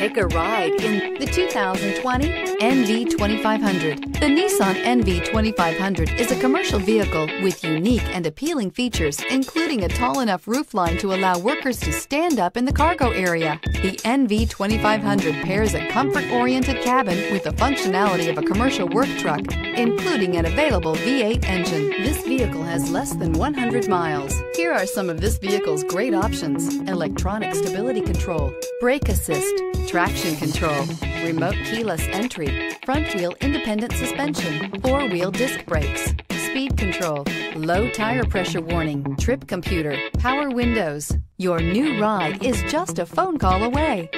Take a ride in the 2020 NV 2500. The Nissan NV 2500 is a commercial vehicle with unique and appealing features, including a tall enough roofline to allow workers to stand up in the cargo area. The NV 2500 pairs a comfort-oriented cabin with the functionality of a commercial work truck, including an available V8 engine. This vehicle has less than 100 miles. Here are some of this vehicle's great options. Electronic stability control, brake assist, traction control, remote keyless entry, front wheel independent suspension, four wheel disc brakes, speed control, low tire pressure warning, trip computer, power windows. Your new ride is just a phone call away.